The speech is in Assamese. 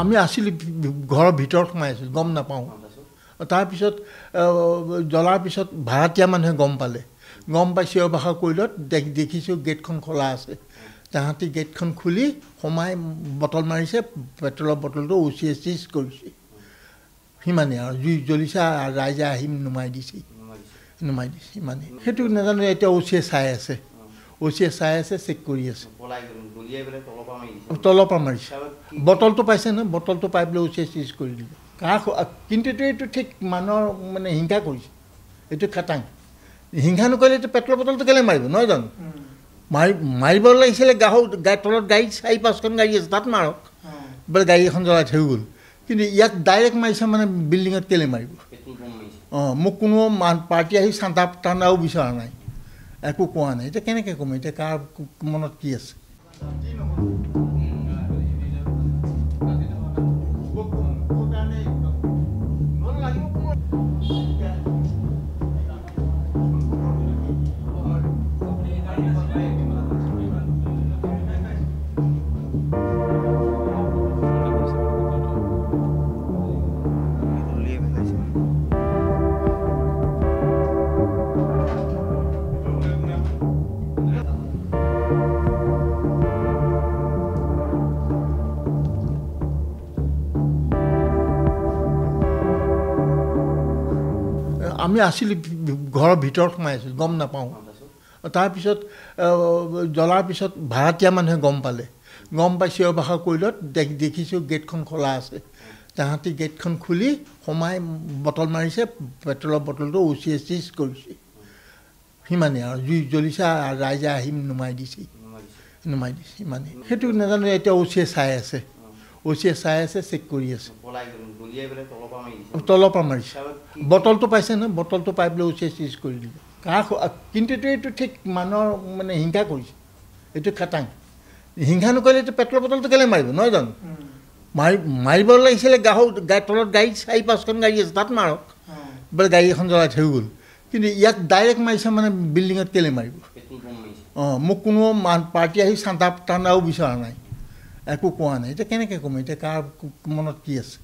আমি আছিলোঁ ঘৰৰ ভিতৰত সোমাই আছিলোঁ গম নাপাওঁ। তাৰপিছত জ্বলাৰ পিছত ভাড়াতীয়া মানুহে গম পালে। গম পাই চিঞৰ বাখৰ কৰিলত দেখিছোঁ গেটখন খোলা আছে। তাহাঁতি গেটখন খুলি সোমাই বটল মাৰিছে পেট্ৰলৰ বটলটো উচিয়াই চিজ কৰিছে। সিমানেই আৰু জুই জ্বলিছে ৰাইজে আহি নুমাই দিছে। নুমাই দিছে সিমানেই সেইটো নাজানো এতিয়া অচিয়ে চাই আছে। অচিয়ে চাই আছে চেক কৰি আছে। তলৰ পৰা মাৰিছে। বটলটো পাইছে নহয় বটলটো পাই পেলাই অচিয়ে চিজ কৰি দিলে। কাৰ কিন্তু এইটো এইটো ঠিক মানুহৰ মানে হিংসা কৰিছে। এইটো খাটাং। হিংসা নকৰিলে এইটো পেট্ৰলৰ বটলটো কেলৈ মাৰিব নহয় জানো? মাৰি মাৰিব লাগিছিলে গাহৰ তলত গাড়ী চাৰি পাঁচখন গাড়ী আছে তাত মাৰক। বোলে গাড়ী এখন জ্বলাই থৈ গ'ল। কিন্তু ইয়াক ডাইৰেক্ট মাৰিছে মানে বিল্ডিঙত কেলৈ মাৰিব? অঁ মোক কোনো পাৰ্টি আহি চান্দা টান্দাও বিচৰা নাই। একো কোৱা নাই। এতিয়া কেনেকৈ ক'ম? এতিয়া কাৰ মনত কি আছে? আমি আছিলোঁ ঘৰৰ ভিতৰত সোমাই আছিলোঁ গম নাপাওঁ। তাৰপিছত জ্বলাৰ পিছত ভাড়াতীয়া মানুহে গম পালে। গম পাই চিঞৰ বাখৰ কৰিলত দেখিছোঁ গেটখন খোলা আছে। তাহাঁতি গেটখন খুলি সোমাই বটল মাৰিছে পেট্ৰলৰ বটলটো উচিয়াই চিজ কৰিছে। সিমানেই আৰু জুই জ্বলিছে ৰাইজে আহি নুমাই দিছে। নুমাই দিছে। সিমানেই। সেইটো নাজানো এতিয়া অচিয়ে চাই আছে। অচিয়ে চাই আছে চেক কৰি আছে তলৰ পৰা মাৰিছে বটলটো পাইছে নহয় বটলটো পাই পেলাই উচিয়াই চিজ কৰি দিলে কাৰ কিন্তু এইটো এইটো ঠিক মানুহৰ মানে হিংসা কৰিছে এইটো খাটাং হিংসা নকৰিলে এইটো পেট্ৰলৰ বটলটো কেলৈ মাৰিব নহয় জানো মাৰি মাৰিব লাগিছিলে গাহৰ তলত গাড়ী চাৰি পাঁচখন গাড়ী আছে তাত মাৰক বোলে গাড়ী এখন জ্বলাই থৈ গ'ল কিন্তু ইয়াক ডাইৰেক্ট মাৰিছে মানে বিল্ডিঙত কেলৈ মাৰিব অঁ মোক কোনো পাৰ্টি আহি চান্দা টান্দাও বিচৰা নাই একো কোৱা নাই এতিয়া কেনেকৈ ক'ম এতিয়া কাৰ মনত কি আছে